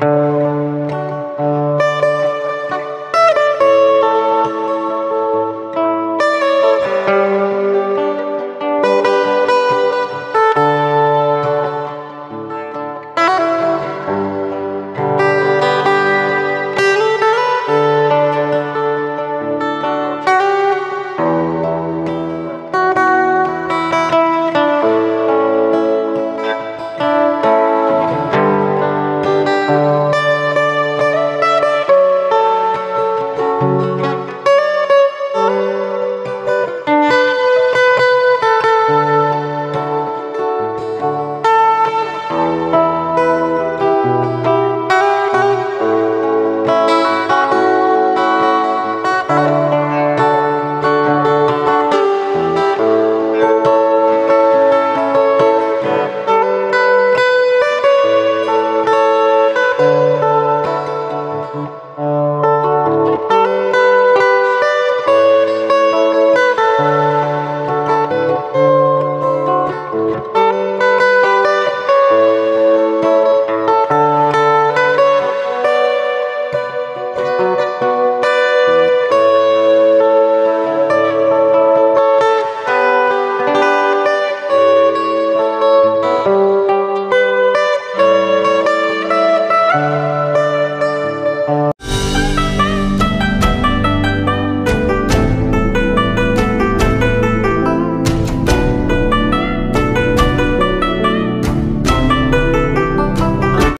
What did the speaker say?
Thank.